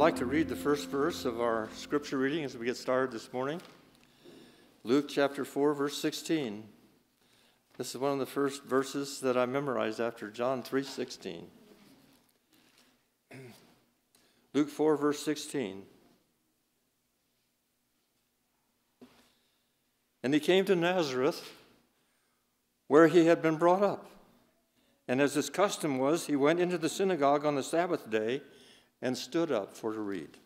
I'd like to read the first verse of our scripture reading as we get started this morning. Luke chapter 4, verse 16. This is one of the first verses that I memorized after John 3:16. Luke 4 verse 16. And he came to Nazareth where he had been brought up. And as his custom was, he went into the synagogue on the Sabbath day and stood up for to read.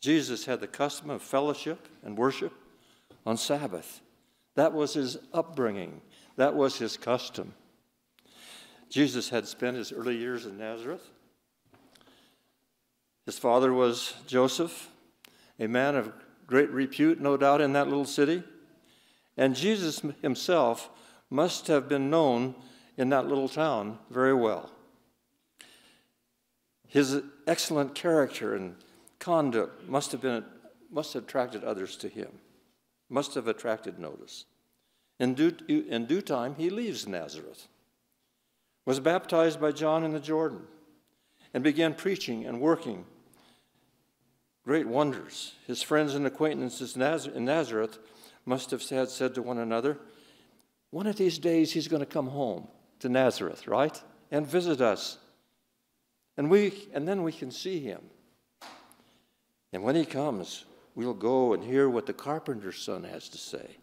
Jesus had the custom of fellowship and worship on Sabbath. That was his upbringing, that was his custom. Jesus had spent his early years in Nazareth. His father was Joseph, a man of great repute, no doubt, in that little city. And Jesus himself must have been known in that little town very well. His excellent character and conduct must have, been, must have attracted others to him, must have attracted notice. In due, in due time, he leaves Nazareth, was baptized by John in the Jordan, and began preaching and working great wonders. His friends and acquaintances in Nazareth must have said, said to one another, One of these days he's going to come home to Nazareth, right? And visit us. And, we, and then we can see him. And when he comes, we'll go and hear what the carpenter's son has to say.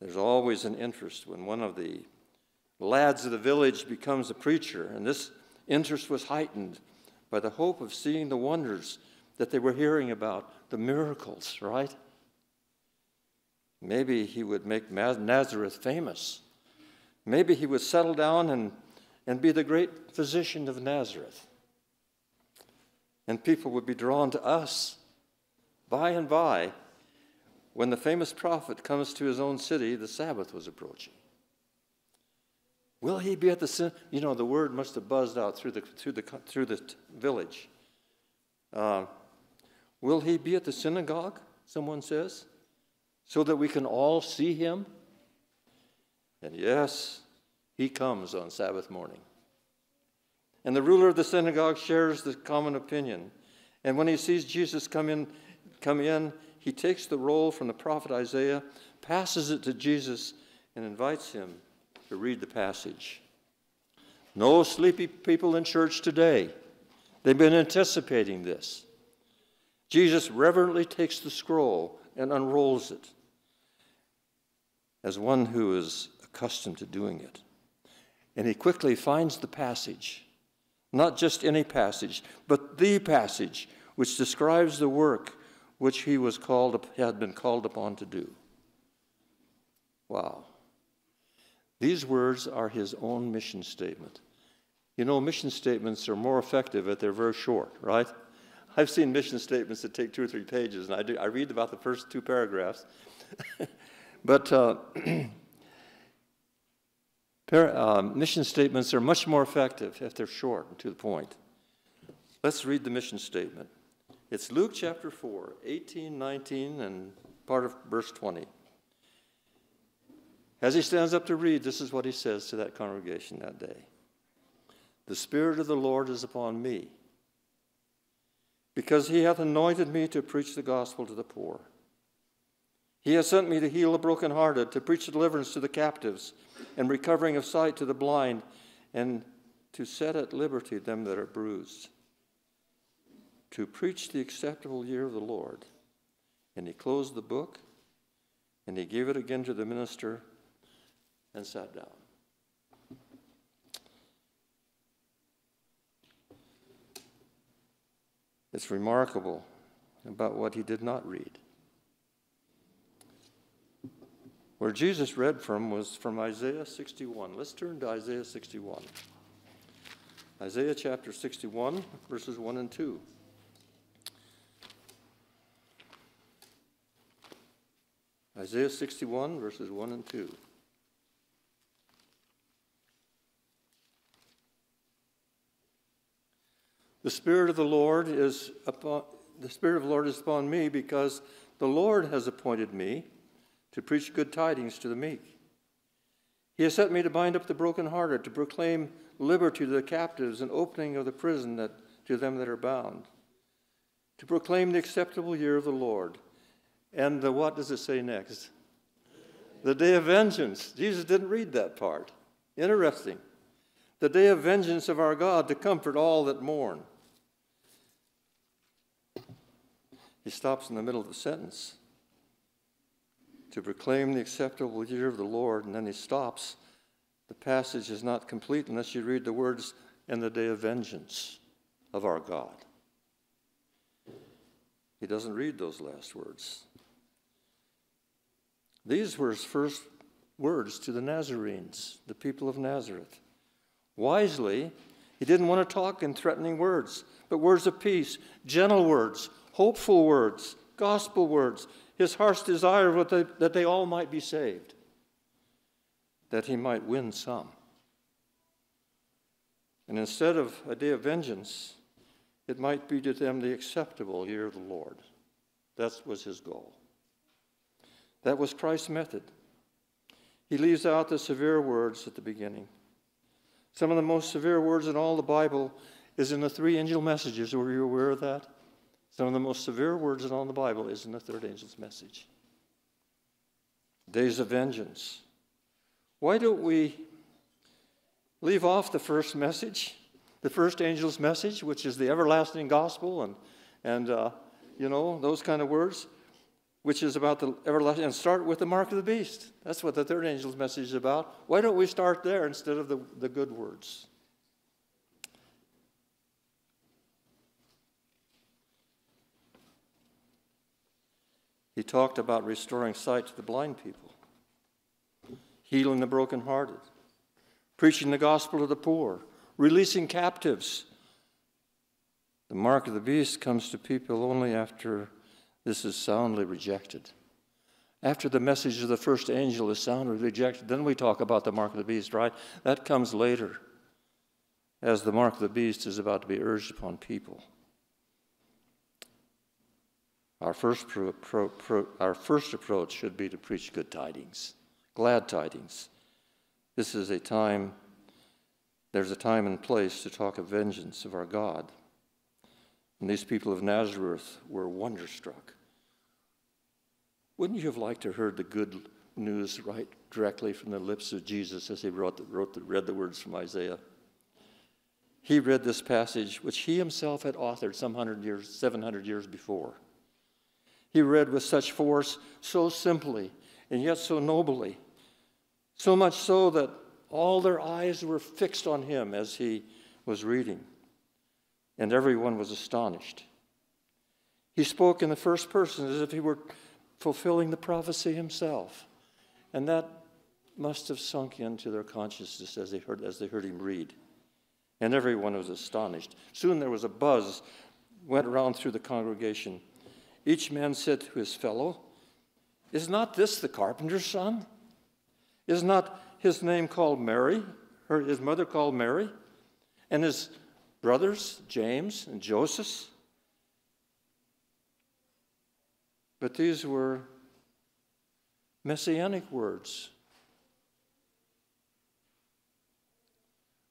There's always an interest when one of the lads of the village becomes a preacher, and this interest was heightened by the hope of seeing the wonders that they were hearing about, the miracles, right? Maybe he would make Nazareth famous. Maybe he would settle down and, and be the great physician of Nazareth. And people would be drawn to us by and by. When the famous prophet comes to his own city, the Sabbath was approaching. Will he be at the you know the word must have buzzed out through the through the through the village. Uh, Will he be at the synagogue? Someone says, so that we can all see him? And yes, he comes on Sabbath morning. And the ruler of the synagogue shares the common opinion. And when he sees Jesus come in, come in, he takes the roll from the prophet Isaiah, passes it to Jesus, and invites him to read the passage. No sleepy people in church today. They've been anticipating this. Jesus reverently takes the scroll and unrolls it as one who is accustomed to doing it. And he quickly finds the passage, not just any passage, but the passage which describes the work which he was called, had been called upon to do. Wow. These words are his own mission statement. You know, mission statements are more effective if they're very short, right? I've seen mission statements that take two or three pages, and I, do, I read about the first two paragraphs. but uh, uh, mission statements are much more effective if they're short and to the point. Let's read the mission statement. It's Luke chapter 4, 18, 19, and part of verse 20. As he stands up to read, this is what he says to that congregation that day The Spirit of the Lord is upon me because he hath anointed me to preach the gospel to the poor. He has sent me to heal the brokenhearted, to preach deliverance to the captives, and recovering of sight to the blind, and to set at liberty them that are bruised, to preach the acceptable year of the Lord. And he closed the book, and he gave it again to the minister, and sat down. It's remarkable about what he did not read. Where Jesus read from was from Isaiah 61. Let's turn to Isaiah 61. Isaiah chapter 61, verses 1 and 2. Isaiah 61, verses 1 and 2. The Spirit of the Lord is upon the Spirit of the Lord is upon me because the Lord has appointed me to preach good tidings to the meek. He has sent me to bind up the brokenhearted, to proclaim liberty to the captives and opening of the prison that to them that are bound, to proclaim the acceptable year of the Lord. And the, what does it say next? The day of vengeance. Jesus didn't read that part. Interesting. The day of vengeance of our God to comfort all that mourn. He stops in the middle of the sentence to proclaim the acceptable year of the Lord, and then he stops. The passage is not complete unless you read the words, in the day of vengeance of our God. He doesn't read those last words. These were his first words to the Nazarenes, the people of Nazareth. Wisely, he didn't want to talk in threatening words, but words of peace, gentle words, hopeful words, gospel words, his heart's desire that they all might be saved, that he might win some. And instead of a day of vengeance, it might be to them the acceptable year of the Lord. That was his goal. That was Christ's method. He leaves out the severe words at the beginning. Some of the most severe words in all the Bible is in the three angel messages. Were you aware of that? Some of the most severe words in all the Bible is in the third angel's message. Days of vengeance. Why don't we leave off the first message, the first angel's message, which is the everlasting gospel and, and uh, you know, those kind of words, which is about the everlasting, and start with the mark of the beast. That's what the third angel's message is about. Why don't we start there instead of the, the good words? He talked about restoring sight to the blind people, healing the brokenhearted, preaching the gospel to the poor, releasing captives. The mark of the beast comes to people only after this is soundly rejected. After the message of the first angel is soundly rejected, then we talk about the mark of the beast, right? That comes later, as the mark of the beast is about to be urged upon people. Our first, pro, pro, pro, our first approach should be to preach good tidings, glad tidings. This is a time, there's a time and place to talk of vengeance of our God. And these people of Nazareth were wonderstruck. Wouldn't you have liked to have heard the good news right directly from the lips of Jesus as he wrote the, wrote the, read the words from Isaiah? He read this passage, which he himself had authored some hundred years, 700 years before. He read with such force, so simply, and yet so nobly, so much so that all their eyes were fixed on him as he was reading, and everyone was astonished. He spoke in the first person as if he were fulfilling the prophecy himself, and that must have sunk into their consciousness as they heard, as they heard him read. And everyone was astonished. Soon there was a buzz went around through the congregation. Each man said to his fellow, Is not this the carpenter's son? Is not his name called Mary, or his mother called Mary, and his brothers, James and Joseph? But these were messianic words.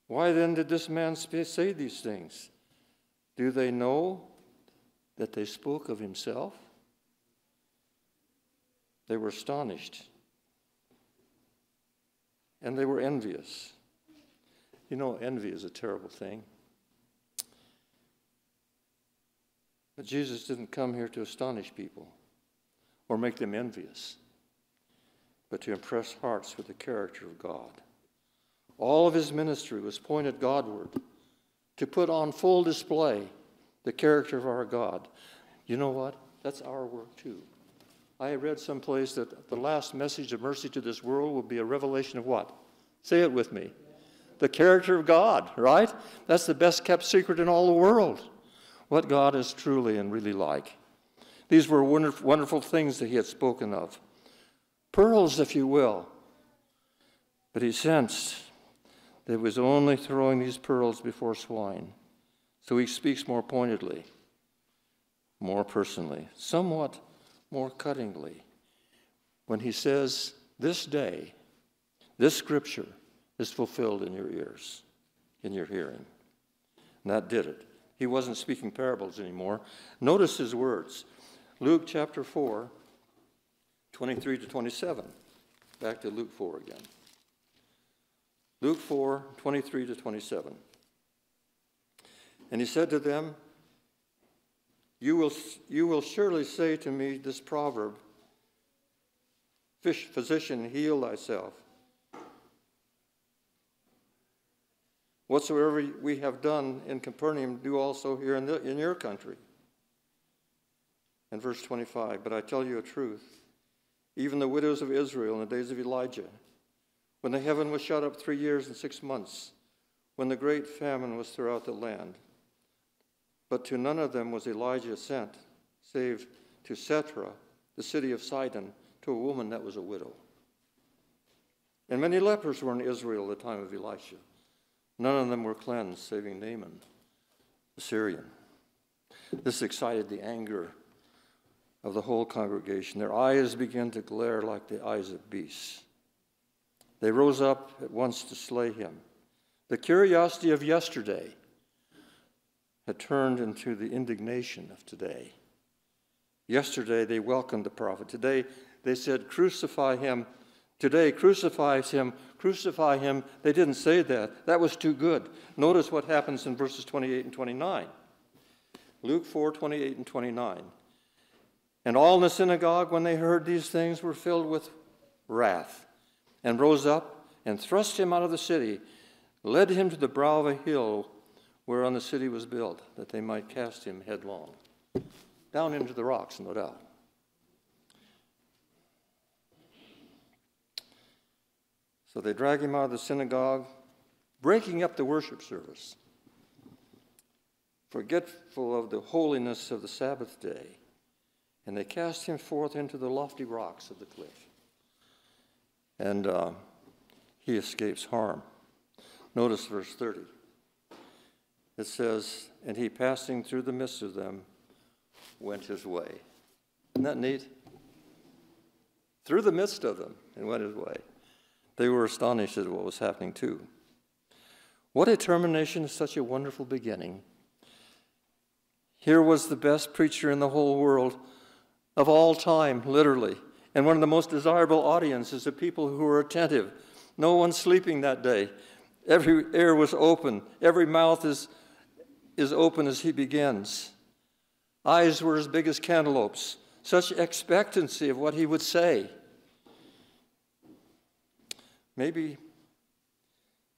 Why then did this man say these things? Do they know that they spoke of himself? They were astonished and they were envious. You know, envy is a terrible thing. But Jesus didn't come here to astonish people or make them envious, but to impress hearts with the character of God. All of his ministry was pointed Godward to put on full display the character of our God. You know what? That's our work too. I read someplace that the last message of mercy to this world will be a revelation of what? Say it with me. The character of God, right? That's the best kept secret in all the world. What God is truly and really like. These were wonderful, wonderful things that he had spoken of. Pearls, if you will. But he sensed that he was only throwing these pearls before swine. So he speaks more pointedly, more personally, somewhat more cuttingly, when he says, This day, this scripture is fulfilled in your ears, in your hearing. And that did it. He wasn't speaking parables anymore. Notice his words. Luke chapter 4, 23 to 27. Back to Luke 4 again. Luke 4, 23 to 27. And he said to them, You will, you will surely say to me this proverb Physician, heal thyself. Whatsoever we have done in Capernaum, do also here in, the, in your country. And verse 25, but I tell you a truth. Even the widows of Israel in the days of Elijah, when the heaven was shut up three years and six months, when the great famine was throughout the land, but to none of them was Elijah sent, save to Sarepta, the city of Sidon, to a woman that was a widow. And many lepers were in Israel at the time of Elisha. None of them were cleansed, saving Naaman, the Syrian. This excited the anger of the whole congregation. Their eyes began to glare like the eyes of beasts. They rose up at once to slay him. The curiosity of yesterday had turned into the indignation of today. Yesterday they welcomed the prophet. Today they said, Crucify him Today, crucifies him, crucify him. They didn't say that. That was too good. Notice what happens in verses 28 and 29. Luke 4 28 and 29. And all in the synagogue, when they heard these things, were filled with wrath, and rose up and thrust him out of the city, led him to the brow of a hill whereon the city was built, that they might cast him headlong. Down into the rocks, no doubt. So they drag him out of the synagogue, breaking up the worship service, forgetful of the holiness of the Sabbath day. And they cast him forth into the lofty rocks of the cliff. And uh, he escapes harm. Notice verse 30. It says, And he passing through the midst of them went his way. Isn't that neat? Through the midst of them and went his way. They were astonished at what was happening too. What a termination such a wonderful beginning. Here was the best preacher in the whole world of all time, literally, and one of the most desirable audiences of people who were attentive. No one sleeping that day. Every ear was open, every mouth is, is open as he begins. Eyes were as big as cantaloupes, such expectancy of what he would say. Maybe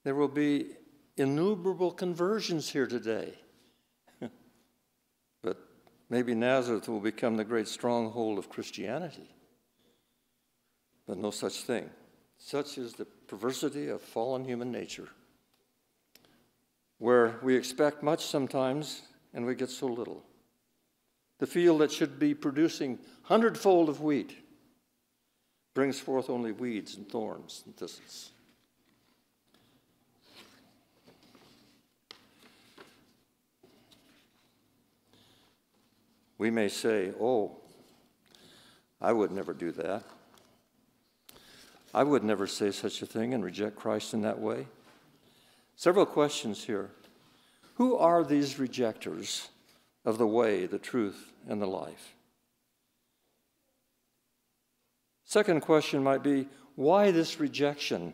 there will be innumerable conversions here today. but maybe Nazareth will become the great stronghold of Christianity. But no such thing. Such is the perversity of fallen human nature, where we expect much sometimes and we get so little. The field that should be producing hundredfold of wheat brings forth only weeds and thorns and thistles. We may say, Oh, I would never do that. I would never say such a thing and reject Christ in that way. Several questions here. Who are these rejectors of the way, the truth, and the life? Second question might be why this rejection,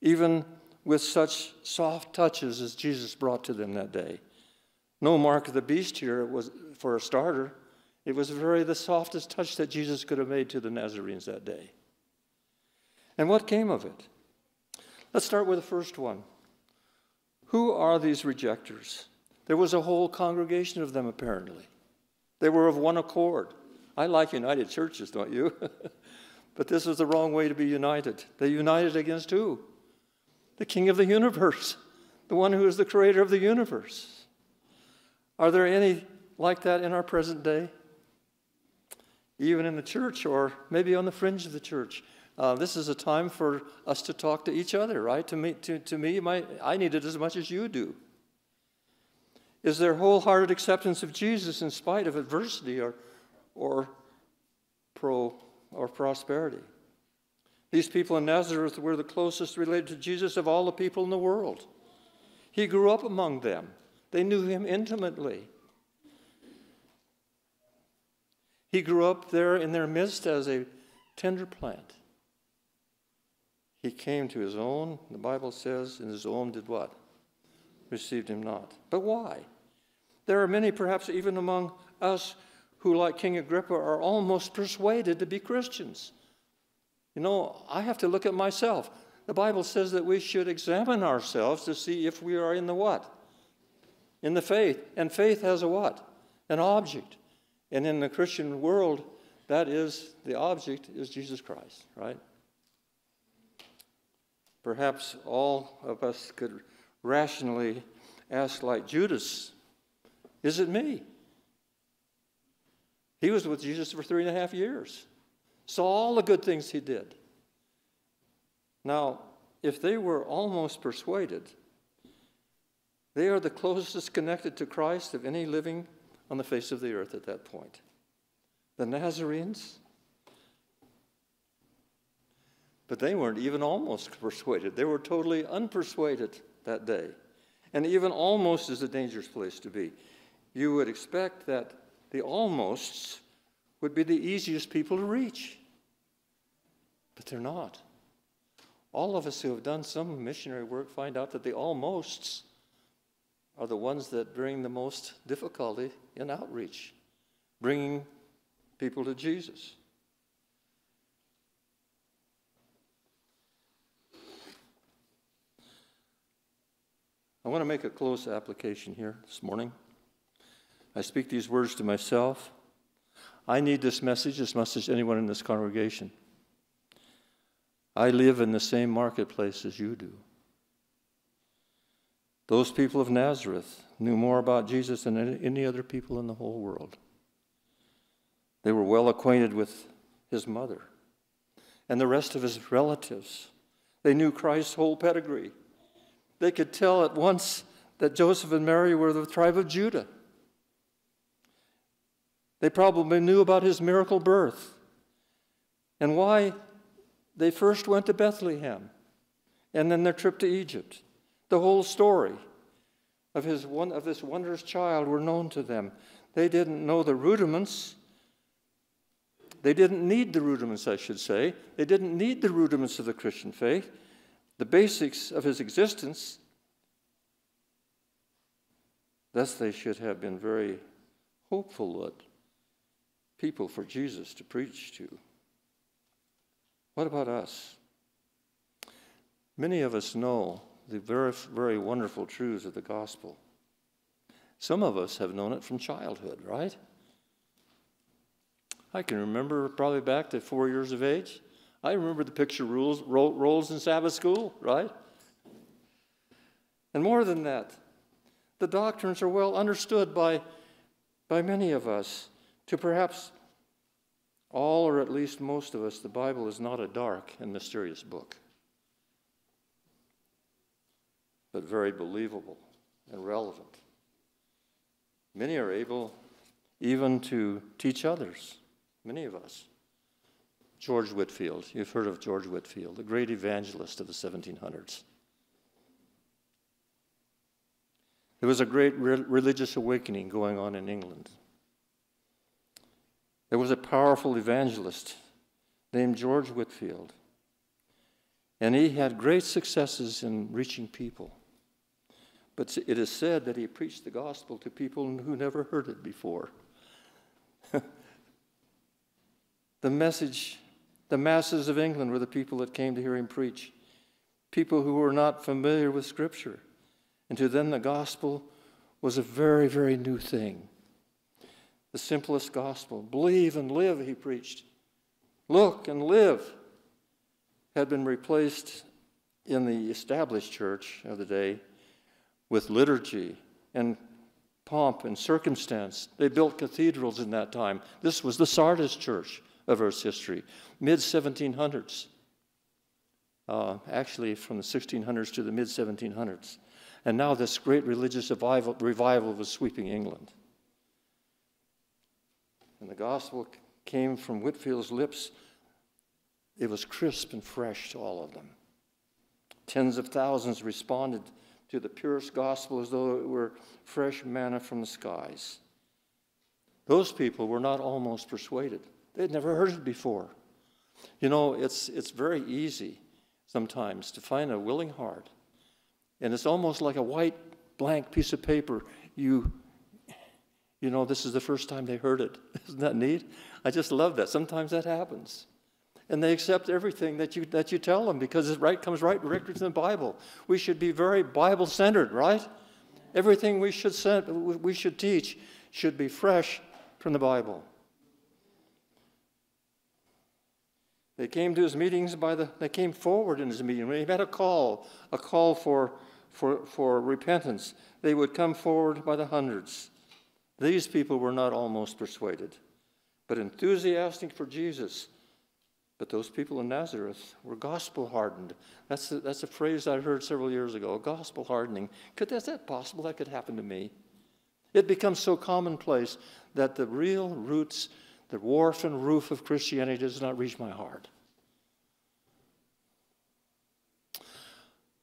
even with such soft touches as Jesus brought to them that day? No mark of the beast here was for a starter. It was very the softest touch that Jesus could have made to the Nazarenes that day. And what came of it? Let's start with the first one. Who are these rejectors? There was a whole congregation of them, apparently. They were of one accord. I like united churches, don't you? But this is the wrong way to be united. They united against who? The King of the universe, the one who is the creator of the universe. Are there any like that in our present day? Even in the church, or maybe on the fringe of the church. Uh, this is a time for us to talk to each other, right? To me, to, to me my, I need it as much as you do. Is there wholehearted acceptance of Jesus in spite of adversity or, or pro or prosperity. These people in Nazareth were the closest related to Jesus of all the people in the world. He grew up among them. They knew him intimately. He grew up there in their midst as a tender plant. He came to his own, the Bible says, and his own did what? Received him not. But why? There are many, perhaps even among us, who, like King Agrippa, are almost persuaded to be Christians. You know, I have to look at myself. The Bible says that we should examine ourselves to see if we are in the what? In the faith. And faith has a what? An object. And in the Christian world, that is, the object is Jesus Christ, right? Perhaps all of us could rationally ask, like Judas, is it me? He was with Jesus for three and a half years, saw all the good things he did. Now, if they were almost persuaded, they are the closest connected to Christ of any living on the face of the earth at that point. The Nazarenes, but they weren't even almost persuaded. They were totally unpersuaded that day. And even almost is a dangerous place to be. You would expect that the almosts would be the easiest people to reach, but they're not. All of us who have done some missionary work find out that the almosts are the ones that bring the most difficulty in outreach, bringing people to Jesus. I want to make a close application here this morning. I speak these words to myself. I need this message as much as anyone in this congregation. I live in the same marketplace as you do. Those people of Nazareth knew more about Jesus than any other people in the whole world. They were well acquainted with his mother and the rest of his relatives. They knew Christ's whole pedigree. They could tell at once that Joseph and Mary were the tribe of Judah. They probably knew about his miracle birth and why they first went to Bethlehem and then their trip to Egypt. The whole story of, his of this wondrous child were known to them. They didn't know the rudiments. They didn't need the rudiments, I should say. They didn't need the rudiments of the Christian faith, the basics of his existence. Thus, they should have been very hopeful people for Jesus to preach to. What about us? Many of us know the very, very wonderful truths of the gospel. Some of us have known it from childhood, right? I can remember probably back to four years of age. I remember the picture rules, roles in Sabbath school, right? And more than that, the doctrines are well understood by, by many of us. To perhaps all, or at least most of us, the Bible is not a dark and mysterious book. but very believable and relevant. Many are able even to teach others, many of us. George Whitefield. you've heard of George Whitefield, the great evangelist of the 1700s. There was a great re- religious awakening going on in England. There was a powerful evangelist named George Whitefield, and he had great successes in reaching people. But it is said that he preached the gospel to people who never heard it before. the message, the masses of England were the people that came to hear him preach, people who were not familiar with Scripture. And to them, the gospel was a very, very new thing. The simplest gospel. Believe and live, he preached. Look and live had been replaced in the established church of the day with liturgy and pomp and circumstance. They built cathedrals in that time. This was the Sardis church of Earth's history, mid 1700s. Uh, actually, from the 1600s to the mid 1700s. And now this great religious revival, revival was sweeping England. And the gospel came from Whitefield's lips. It was crisp and fresh to all of them. Tens of thousands responded to the purest gospel as though it were fresh manna from the skies. Those people were not almost persuaded. They'd never heard it before. You know, it's, it's very easy sometimes to find a willing heart. And it's almost like a white blank piece of paper. You, you know, this is the first time they heard it. Isn't that neat? I just love that. Sometimes that happens. And they accept everything that you, that you tell them because it right, comes right directly from the Bible. We should be very Bible centered, right? Everything we should, send, we should teach should be fresh from the Bible. They came to his meetings by the, they came forward in his meeting. When he had a call, a call for, for, for repentance, they would come forward by the hundreds. These people were not almost persuaded, but enthusiastic for Jesus. But those people in Nazareth were gospel hardened. That's a, that's a phrase I heard several years ago gospel hardening. Could, is that possible? That could happen to me. It becomes so commonplace that the real roots, the warp and roof of Christianity does not reach my heart.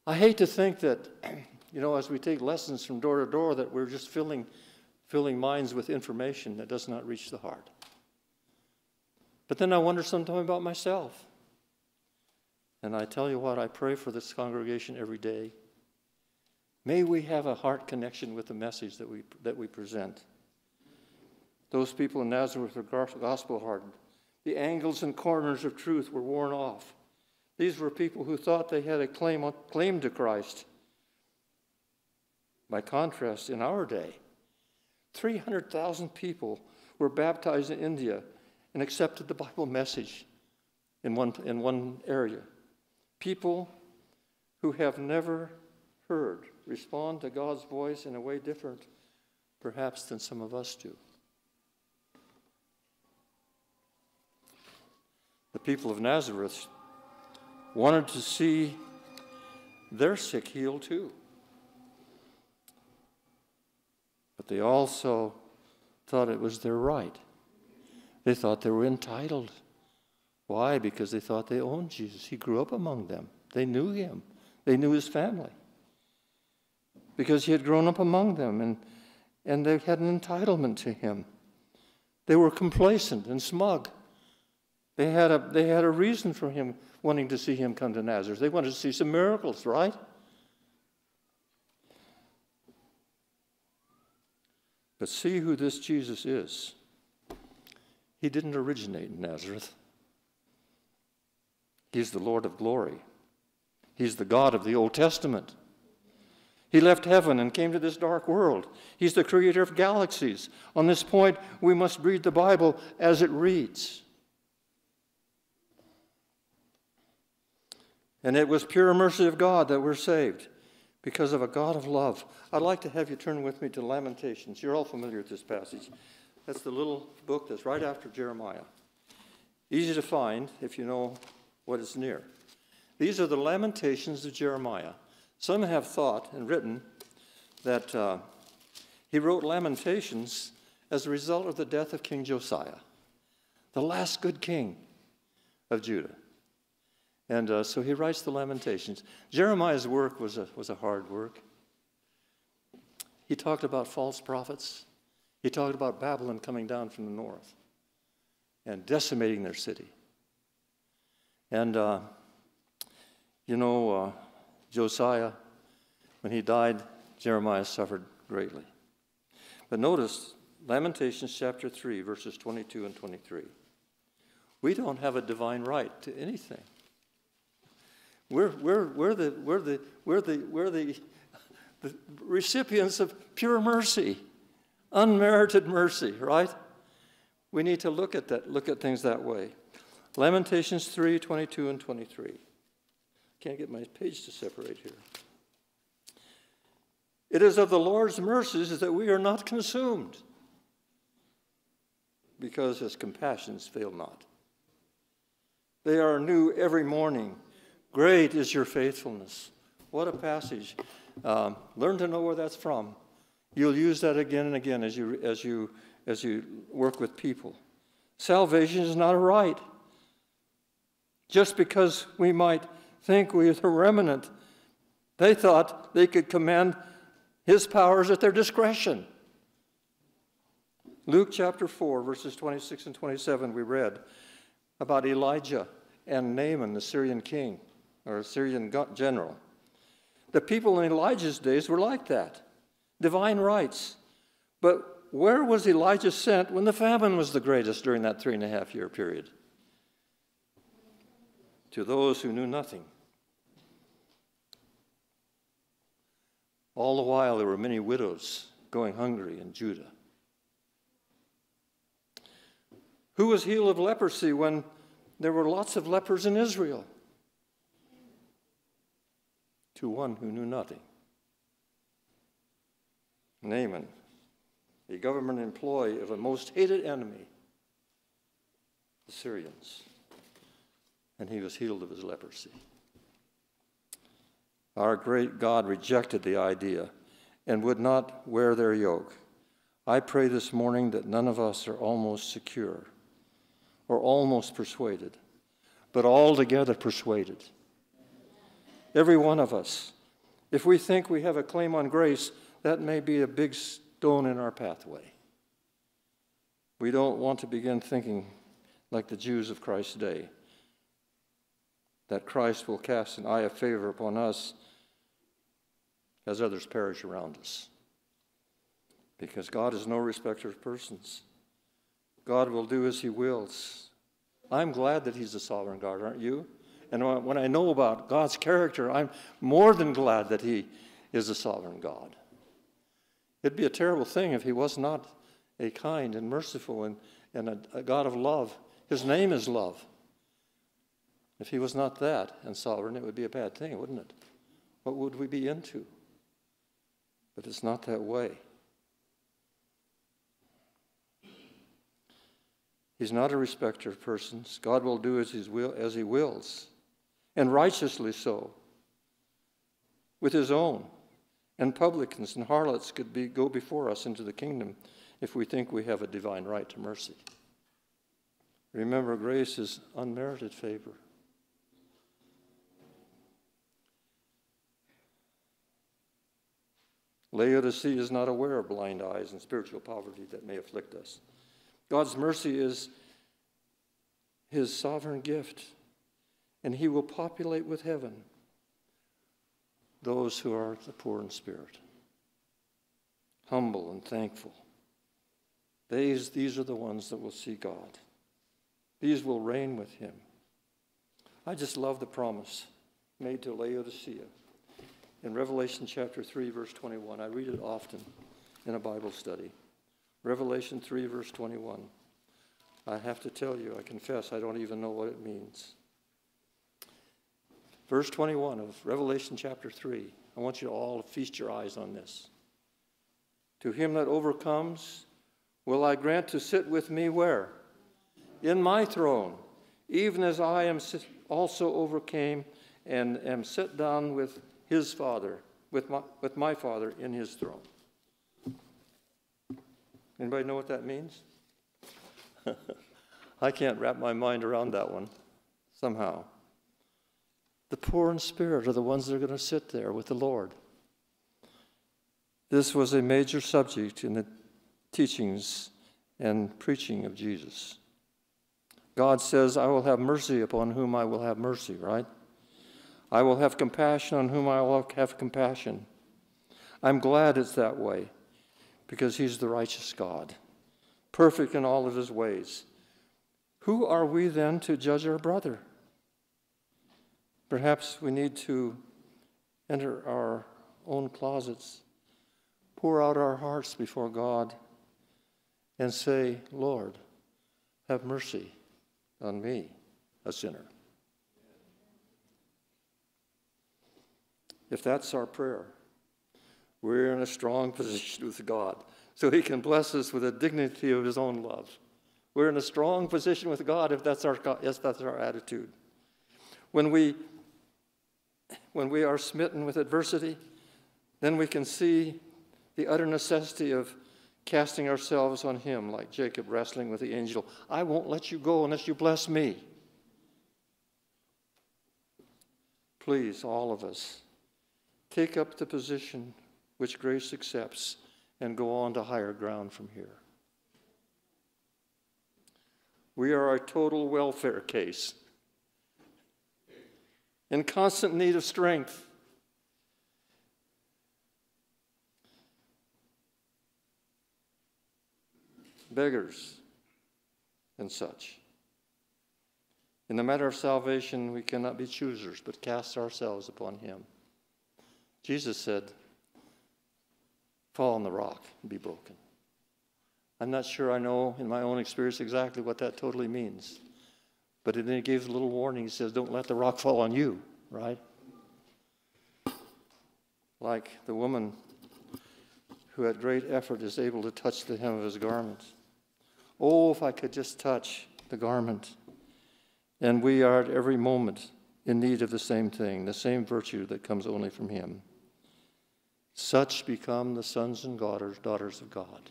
I hate to think that, you know, as we take lessons from door to door, that we're just filling, filling minds with information that does not reach the heart. But then I wonder sometimes about myself. And I tell you what, I pray for this congregation every day. May we have a heart connection with the message that we, that we present. Those people in Nazareth were gospel hardened. The angles and corners of truth were worn off. These were people who thought they had a claim, claim to Christ. By contrast, in our day, 300,000 people were baptized in India and accepted the Bible message in one, in one area. People who have never heard respond to God's voice in a way different, perhaps, than some of us do. The people of Nazareth wanted to see their sick healed too. But they also thought it was their right. They thought they were entitled. Why? Because they thought they owned Jesus. He grew up among them, they knew him, they knew his family because he had grown up among them and, and they had an entitlement to him. They were complacent and smug. They had, a, they had a reason for him wanting to see him come to Nazareth. They wanted to see some miracles, right? But see who this Jesus is. He didn't originate in Nazareth. He's the Lord of glory. He's the God of the Old Testament. He left heaven and came to this dark world. He's the creator of galaxies. On this point, we must read the Bible as it reads. And it was pure mercy of God that we're saved because of a God of love. I'd like to have you turn with me to Lamentations. You're all familiar with this passage. That's the little book that's right after Jeremiah. Easy to find if you know what is near. These are the Lamentations of Jeremiah. Some have thought and written that uh, he wrote Lamentations as a result of the death of King Josiah, the last good king of Judah. And uh, so he writes the Lamentations. Jeremiah's work was a, was a hard work. He talked about false prophets. He talked about Babylon coming down from the north and decimating their city. And, uh, you know, uh, Josiah, when he died, Jeremiah suffered greatly. But notice Lamentations chapter 3, verses 22 and 23. We don't have a divine right to anything. We're, we're, we're, the, we're, the, we're, the, we're the, the recipients of pure mercy, unmerited mercy, right? We need to look at that, look at things that way. Lamentations 3, 22 and 23. Can't get my page to separate here. It is of the Lord's mercies that we are not consumed, because his compassions fail not. They are new every morning. Great is your faithfulness. What a passage. Um, learn to know where that's from. You'll use that again and again as you, as you, as you work with people. Salvation is not a right. Just because we might think we are the remnant They thought they could command his powers at their discretion. Luke chapter 4, verses 26 and 27, we read about Elijah and Naaman, the Syrian king or a Syrian general. The people in Elijah's days were like that divine rights. But where was Elijah sent when the famine was the greatest during that three and a half year period? To those who knew nothing. All the while, there were many widows going hungry in Judah. Who was healed of leprosy when there were lots of lepers in Israel? To one who knew nothing. Naaman, a government employee of a most hated enemy, the Syrians. And he was healed of his leprosy. Our great God rejected the idea and would not wear their yoke. I pray this morning that none of us are almost secure or almost persuaded, but altogether persuaded. Every one of us. If we think we have a claim on grace, that may be a big stone in our pathway. We don't want to begin thinking like the Jews of Christ's day that Christ will cast an eye of favor upon us as others perish around us. Because God is no respecter of persons. God will do as He wills. I'm glad that He's a sovereign God, aren't you? And when I know about God's character, I'm more than glad that He is a sovereign God. It'd be a terrible thing if He was not a kind and merciful and, and a, a God of love. His name is love. If He was not that and sovereign, it would be a bad thing, wouldn't it? What would we be into? But it's not that way. He's not a respecter of persons. God will do as, will, as he wills, and righteously so, with his own. And publicans and harlots could be, go before us into the kingdom if we think we have a divine right to mercy. Remember, grace is unmerited favor. Laodicea is not aware of blind eyes and spiritual poverty that may afflict us. God's mercy is his sovereign gift, and he will populate with heaven those who are the poor in spirit, humble and thankful. These, these are the ones that will see God. These will reign with him. I just love the promise made to Laodicea in Revelation chapter 3, verse 21. I read it often in a Bible study. Revelation 3, verse 21. I have to tell you, I confess, I don't even know what it means. Verse 21 of Revelation chapter 3. I want you all to feast your eyes on this. To him that overcomes, will I grant to sit with me where? In my throne, even as I am also overcame and am set down with his Father, with my, with my Father in his throne. Anybody know what that means? I can't wrap my mind around that one somehow. The poor in spirit are the ones that are going to sit there with the Lord. This was a major subject in the teachings and preaching of Jesus. God says, I will have mercy upon whom I will have mercy, right? I will have compassion on whom I will have compassion. I'm glad it's that way because He's the righteous God, perfect in all of His ways. Who are we then to judge our brother? Perhaps we need to enter our own closets, pour out our hearts before God, and say, Lord, have mercy on me, a sinner. If that's our prayer, we're in a strong position with God so He can bless us with the dignity of His own love. We're in a strong position with God if that's our, yes, that's our attitude. When we, when we are smitten with adversity, then we can see the utter necessity of casting ourselves on Him, like Jacob wrestling with the angel. I won't let you go unless you bless me. Please, all of us, take up the position which grace accepts and go on to higher ground from here. We are a total welfare case in constant need of strength. Beggars and such. In the matter of salvation, we cannot be choosers, but cast ourselves upon Him. Jesus said, Fall on the rock and be broken. I'm not sure I know in my own experience exactly what that totally means. But then he gives a little warning. He says, Don't let the rock fall on you, right? Like the woman who at great effort is able to touch the hem of his garment. Oh, if I could just touch the garment. And we are at every moment in need of the same thing, the same virtue that comes only from him. Such become the sons and daughters, daughters of God.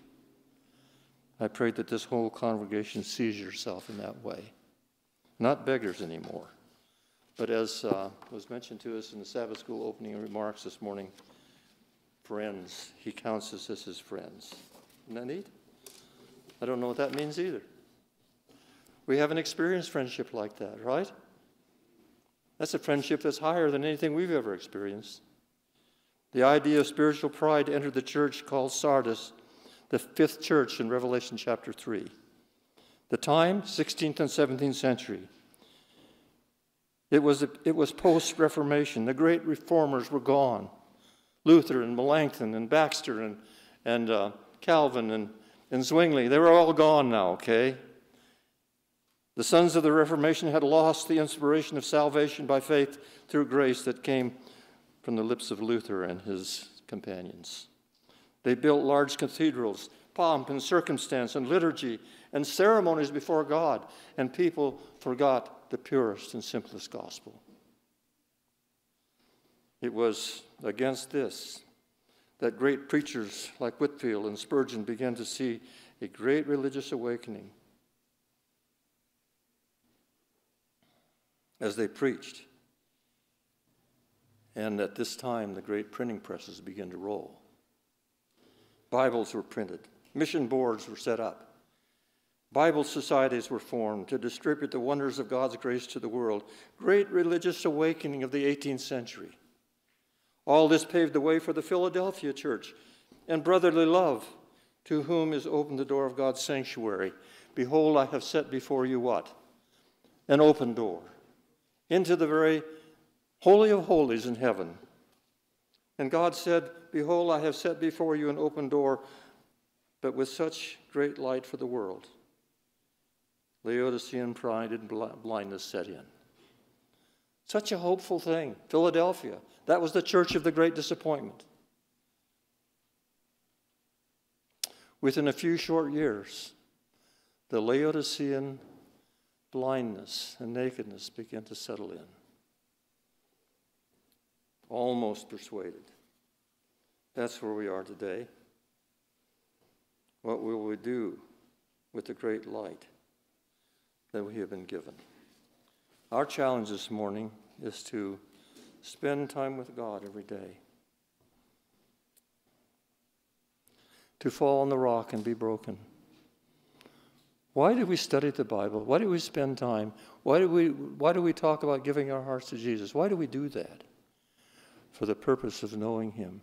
I pray that this whole congregation sees yourself in that way not beggars anymore. But as uh, was mentioned to us in the Sabbath school opening remarks this morning, friends, he counts us as his friends. Isn't that neat? I don't know what that means either. We haven't experienced friendship like that, right? That's a friendship that's higher than anything we've ever experienced. The idea of spiritual pride entered the church called Sardis, the fifth church in Revelation chapter 3. The time, 16th and 17th century. It was, it was post Reformation. The great reformers were gone Luther and Melanchthon and Baxter and, and uh, Calvin and, and Zwingli. They were all gone now, okay? The sons of the Reformation had lost the inspiration of salvation by faith through grace that came from the lips of Luther and his companions. They built large cathedrals, pomp and circumstance and liturgy and ceremonies before God, and people forgot the purest and simplest gospel. It was against this that great preachers like Whitefield and Spurgeon began to see a great religious awakening as they preached. And at this time, the great printing presses began to roll. Bibles were printed, mission boards were set up. Bible societies were formed to distribute the wonders of God's grace to the world. Great religious awakening of the 18th century. All this paved the way for the Philadelphia church and brotherly love, to whom is opened the door of God's sanctuary. Behold, I have set before you what? An open door into the very holy of holies in heaven. And God said, Behold, I have set before you an open door, but with such great light for the world Laodicean pride and blindness set in. Such a hopeful thing. Philadelphia, that was the church of the great disappointment. Within a few short years, the Laodicean blindness and nakedness began to settle in. Almost persuaded. That's where we are today. What will we do with the great light? That we have been given. Our challenge this morning is to spend time with God every day, to fall on the rock and be broken. Why do we study the Bible? Why do we spend time? Why do we, why do we talk about giving our hearts to Jesus? Why do we do that? For the purpose of knowing Him,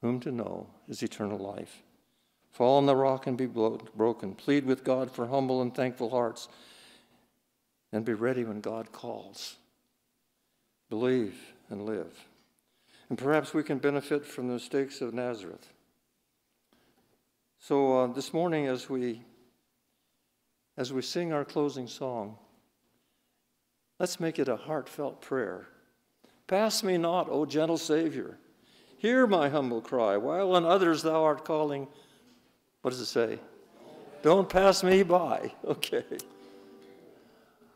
whom to know is eternal life. Fall on the rock and be broken. Plead with God for humble and thankful hearts and be ready when God calls. Believe and live. And perhaps we can benefit from the mistakes of Nazareth. So uh, this morning, as we as we sing our closing song, let's make it a heartfelt prayer. Pass me not, O gentle Savior. Hear my humble cry, while on others thou art calling. What does it say? Don't pass me by. Okay.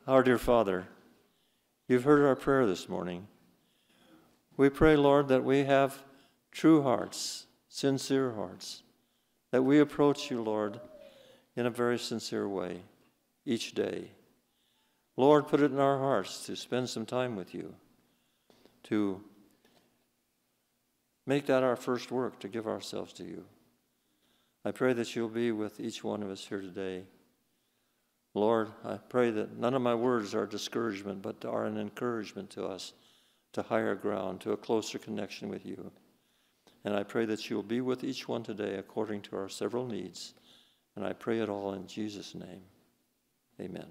Our dear Father, you've heard our prayer this morning. We pray, Lord, that we have true hearts, sincere hearts, that we approach you, Lord, in a very sincere way each day. Lord, put it in our hearts to spend some time with you, to Make that our first work to give ourselves to you. I pray that you'll be with each one of us here today. Lord, I pray that none of my words are discouragement, but are an encouragement to us to higher ground, to a closer connection with you. And I pray that you'll be with each one today according to our several needs. And I pray it all in Jesus' name. Amen.